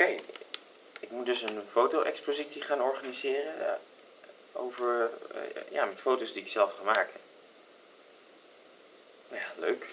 Oké, ik moet dus een foto-expositie gaan organiseren eh, over, eh, ja, met foto's die ik zelf ga maken. Nou ja, leuk.